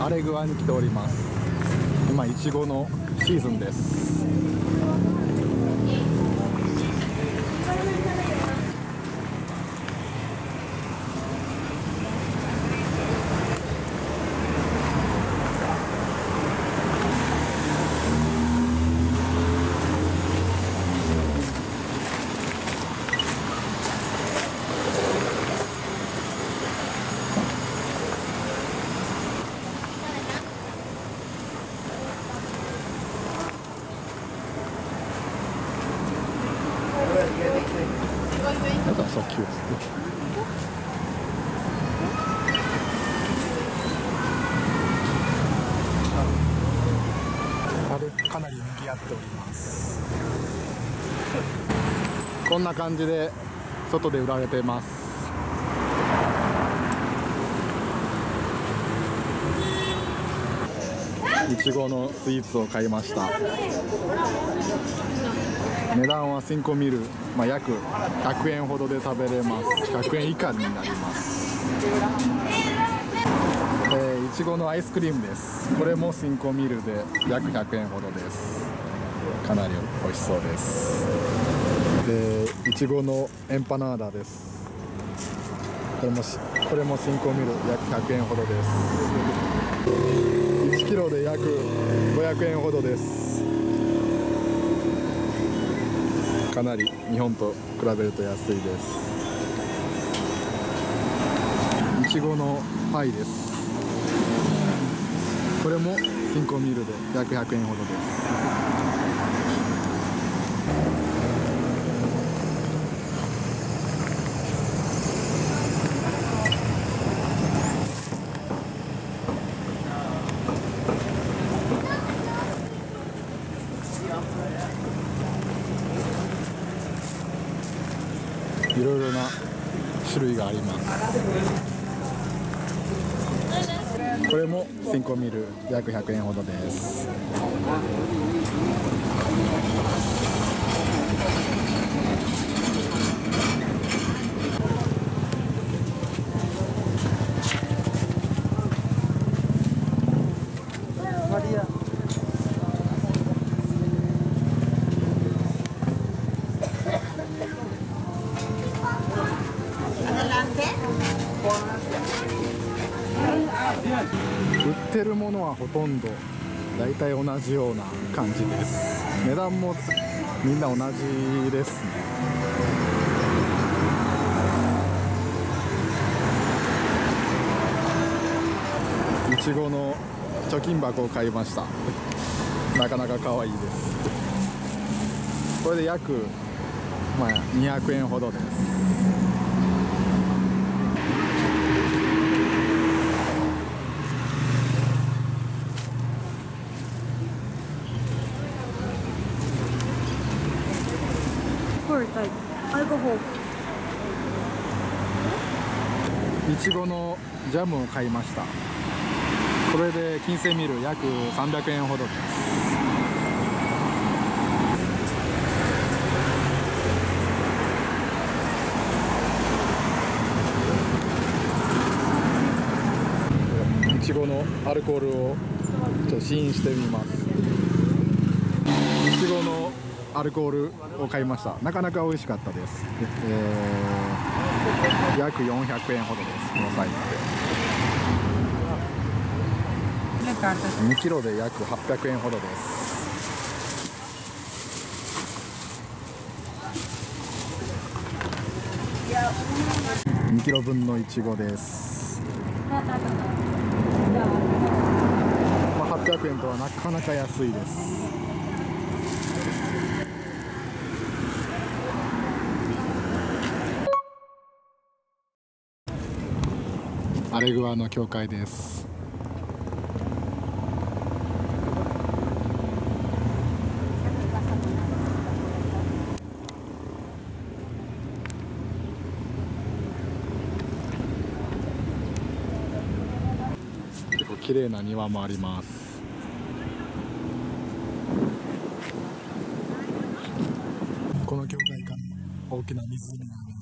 アレグアに来ております。今いちごのシーズンです。また速球です。ねあれかなり賑わっております。こんな感じで外で売られてます。いちごのスイーツを買いました。値段はシンコミル、まあ、約100円ほどで食べれます。100円以下になります。えいちごのアイスクリームです。これもシンコミルで約100円ほどです。かなり美味しそうです。でいちごのエンパナーダです。これもしこれもシンコミル約100円ほどです。1キロで約500円ほどです。かなり日本と比べると安いです。いちごのパイです。これもシンコミルで約100円ほどです。いろいろな種類があります。これもシンコミル約100円ほどです。てるものはほとんど大体同じような感じです。値段もみんな同じですね。いちごの貯金箱を買いました。なかなか可愛いです。これで約、まあ、200円ほどです。Four type. Alcohol. いちごのジャムを買いましたこれで金星ミル約300円ほどですいちごのアルコールをちょっと試飲してみますいちごのアルコールを買いました。なかなか美味しかったです、えー、約400円ほどです。このサイズで。2キロで約800円ほどです。2キロ分のいちごです、まあ、800円とはなかなか安いです。アレグアの教会です。結構綺麗な庭もあります。この教会から大きな湖があり